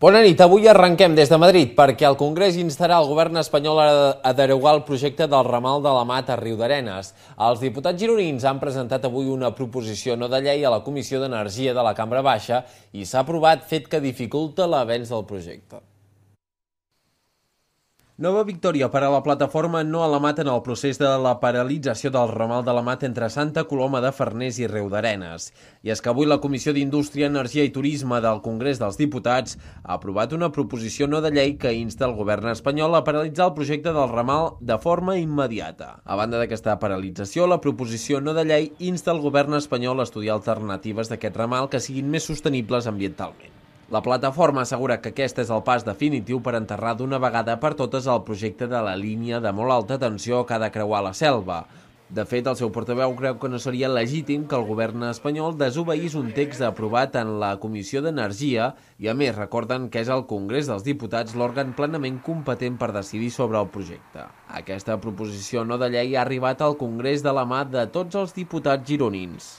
Bona nit. Avui arrenquem des de Madrid perquè el Congrés instarà el govern espanyol a derogar el projecte del ramal de la Mat a Riu d'Arenes. Els diputats gironins han presentat avui una proposició no de llei a la Comissió d'Energia de la Cambra Baixa i s'ha aprovat fet que dificulta l'avenç del projecte. Nova victòria per a la plataforma No a la Mat en el procés de la paralització del ramal de la Mat entre Santa Coloma de Farners i Riu d'Arenes. I és que avui la Comissió d'Indústria, Energia i Turisme del Congrés dels Diputats ha aprovat una proposició no de llei que insta el govern espanyol a paralitzar el projecte del ramal de forma immediata. A banda d'aquesta paralització, la proposició no de llei insta el govern espanyol a estudiar alternatives d'aquest ramal que siguin més sostenibles ambientalment. La plataforma assegura que aquest és el pas definitiu per enterrar d'una vegada per totes el projecte de la línia de molt alta tensió que ha de creuar la selva. De fet, el seu portaveu creu que no seria legítim que el govern espanyol desobeís un text aprovat en la Comissió d'Energia i, a més, recorden que és el Congrés dels Diputats l'òrgan plenament competent per decidir sobre el projecte. Aquesta proposició no de llei ha arribat al Congrés de la mà de tots els diputats gironins.